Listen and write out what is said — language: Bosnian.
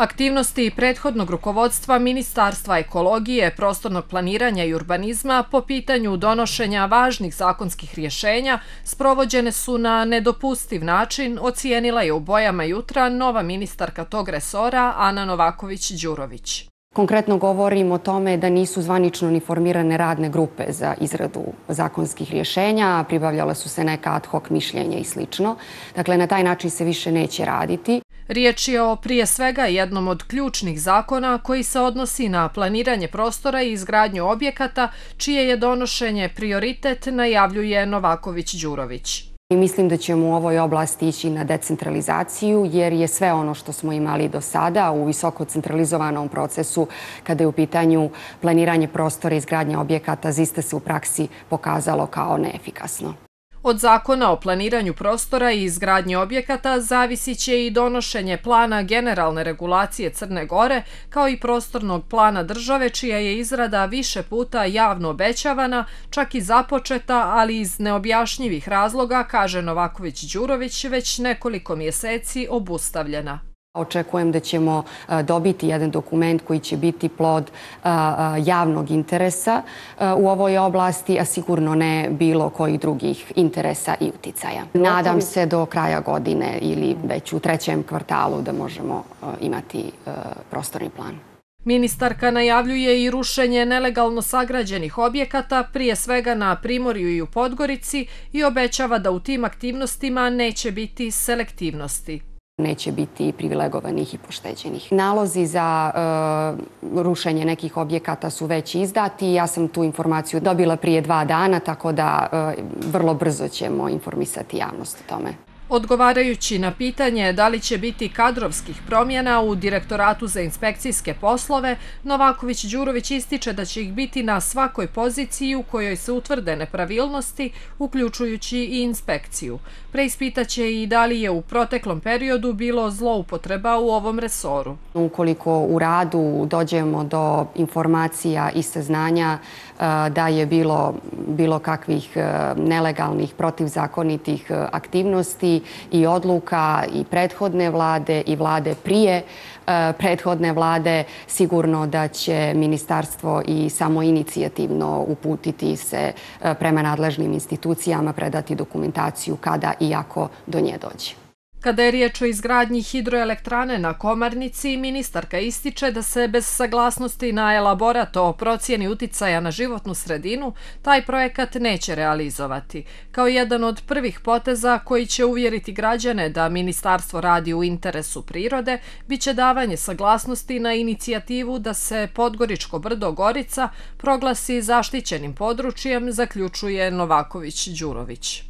Aktivnosti prethodnog rukovodstva Ministarstva ekologije, prostornog planiranja i urbanizma po pitanju donošenja važnih zakonskih rješenja sprovođene su na nedopustiv način, ocijenila je u bojama jutra nova ministarka tog resora Ana Novaković-Đurović. Konkretno govorim o tome da nisu zvanično ni formirane radne grupe za izradu zakonskih rješenja, pribavljala su se neka ad hoc mišljenja i sl. Dakle, na taj način se više neće raditi. Riječ je o prije svega jednom od ključnih zakona koji se odnosi na planiranje prostora i izgradnju objekata, čije je donošenje prioritet najavljuje Novaković-Đurović. Mislim da ćemo u ovoj oblasti ići na decentralizaciju jer je sve ono što smo imali do sada u visoko centralizovanom procesu kada je u pitanju planiranje prostora i izgradnja objekata zista se u praksi pokazalo kao neefikasno. Od zakona o planiranju prostora i izgradnje objekata zavisit će i donošenje plana generalne regulacije Crne Gore, kao i prostornog plana države, čija je izrada više puta javno obećavana, čak i započeta, ali iz neobjašnjivih razloga, kaže Novaković-Đurović, već nekoliko mjeseci obustavljena. Očekujem da ćemo dobiti jedan dokument koji će biti plod javnog interesa u ovoj oblasti, a sigurno ne bilo koji drugih interesa i uticaja. Nadam se do kraja godine ili već u trećem kvartalu da možemo imati prostorni plan. Ministarka najavljuje i rušenje nelegalno sagrađenih objekata, prije svega na Primorju i u Podgorici, i obećava da u tim aktivnostima neće biti selektivnosti neće biti privilegovanih i pošteđenih. Nalozi za e, rušenje nekih objekata su već izdati. Ja sam tu informaciju dobila prije dva dana, tako da e, vrlo brzo ćemo informisati javnost o tome. Odgovarajući na pitanje da li će biti kadrovskih promjena u Direktoratu za inspekcijske poslove, Novaković-Đurović ističe da će ih biti na svakoj poziciji u kojoj se utvrde nepravilnosti, uključujući i inspekciju. Preispitaće i da li je u proteklom periodu bilo zloupotreba u ovom resoru. Ukoliko u radu dođemo do informacija i saznanja e, da je bilo bilo kakvih e, nelegalnih protivzakonitih e, aktivnosti, i odluka i prethodne vlade i vlade prije e, prethodne vlade, sigurno da će ministarstvo i samo inicijativno uputiti se e, prema nadležnim institucijama, predati dokumentaciju kada i ako do nje dođe. Kada je riječ o izgradnji hidroelektrane na Komarnici, ministarka ističe da se bez saglasnosti na elaborat o procjeni uticaja na životnu sredinu, taj projekat neće realizovati. Kao jedan od prvih poteza koji će uvjeriti građane da ministarstvo radi u interesu prirode, bit će davanje saglasnosti na inicijativu da se Podgoričko brdo Gorica proglasi zaštićenim područjem, zaključuje Novaković-Đurović.